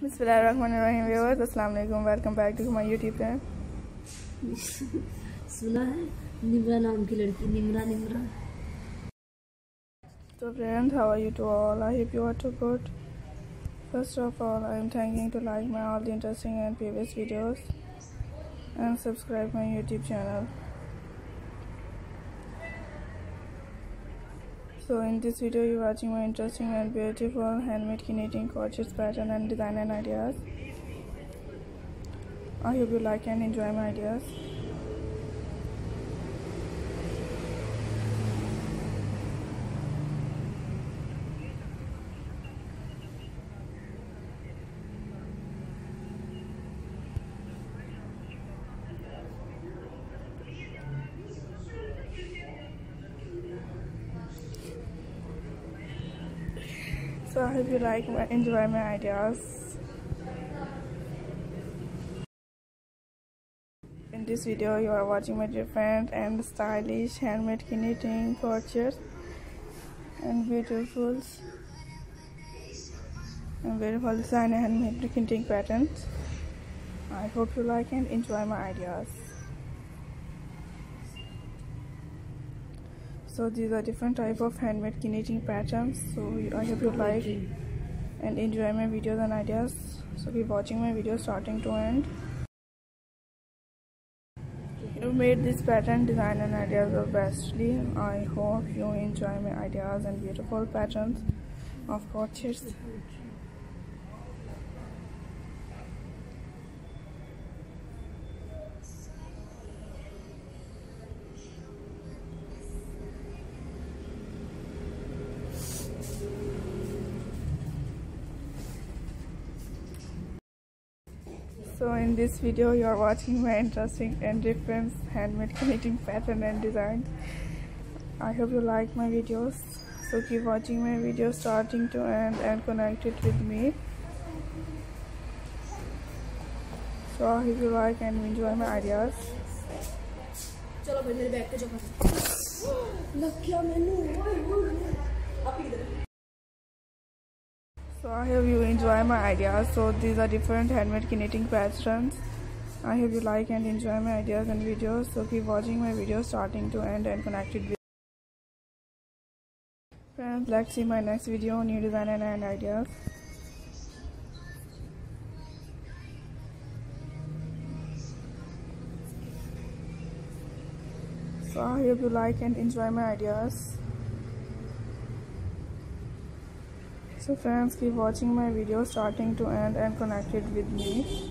बिस्मिल्लाहिर्रहमानिर्रहीम व्यूवर्स अस्सलाम वालेकुम welcome back to my YouTube channel सुना है? निमरा नाम की लड़की निमरा निमरा। तो friends how are you to all I hope you are too good first of all I am thanking to like my all the interesting and previous videos and subscribe my YouTube channel so in this video you're watching my interesting and beautiful handmade knitting crochet pattern and design and ideas. I hope you like and enjoy my ideas so i hope you like enjoy my ideas. In this video you are watching my different and stylish handmade knitting crochet and beautiful and beautiful design and handmade knitting patterns i hope you like and enjoy my ideas so these are different type of handmade knitting patterns. So i hope you like and enjoy my videos and ideas. So keep watching my videos starting to end. You made this pattern design and ideas of bestly i hope you enjoy my ideas and beautiful patterns of crochets so in this video you are watching my interesting and different handmade knitting pattern and design i hope you like my videos so keep watching my videos starting to end and connect it with me so i hope you like and enjoy my ideas चलो भाई मेरे bag पे जगह लग गया मैंने आप इधर so i hope you enjoy my ideas. So these are different handmade knitting patterns. I hope you like and enjoy my ideas and videos. So keep watching my videos starting to end and connected with friends. Let's see my next video on new design and, and ideas. So i hope you like and enjoy my ideas so friends keep watching my video starting to end and connected with me